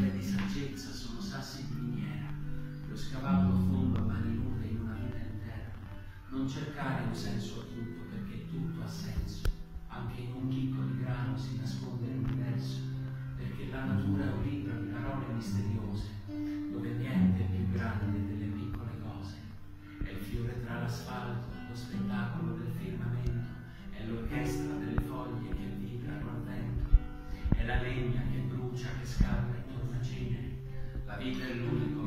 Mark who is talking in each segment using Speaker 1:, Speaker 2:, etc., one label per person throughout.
Speaker 1: perle di saggezza sono sassi di miniera, ho scavato a fondo a mani nude in una vita intera. Non cercare un senso a tutto, perché tutto ha senso. Anche in un chicco di grano si nasconde l'universo, perché la natura è un libro di parole misteriose, La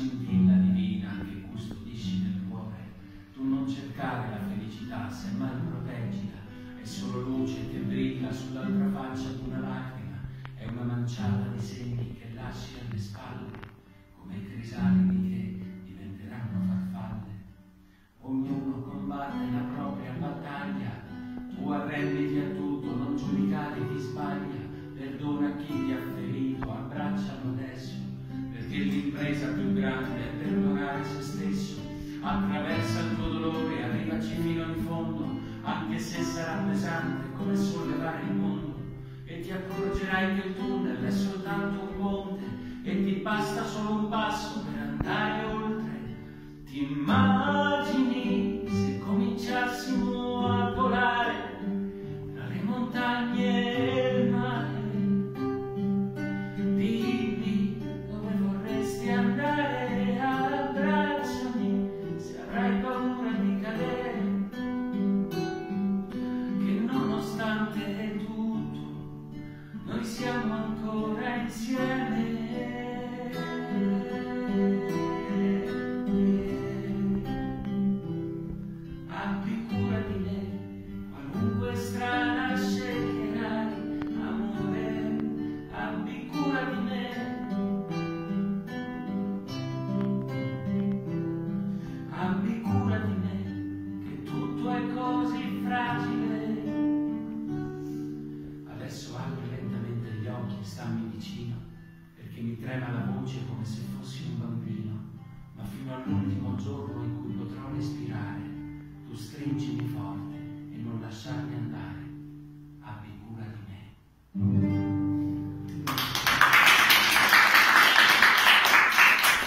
Speaker 1: scintilla divina che custodisci nel cuore. Tu non cercare la felicità, semmai proteggila. È solo luce che brilla sull'altra faccia di una lacrima. È una manciata di segni che lasci alle spalle, come crisalidi che diventeranno farfalle. Ognuno combatte la propria battaglia, tu arrenditi a tutto, perché l'impresa più grande è perdonare se stesso. Attraversa il tuo dolore, arrivaci fino in fondo, anche se sarà pesante come sollevare il mondo, e ti accorgerai che il tunnel è soltanto un ponte, e ti basta ancora insieme. frena la voce come se fossi un bambino, ma fino all'ultimo giorno in cui potrò respirare, tu stringimi forte e non lasciarmi andare.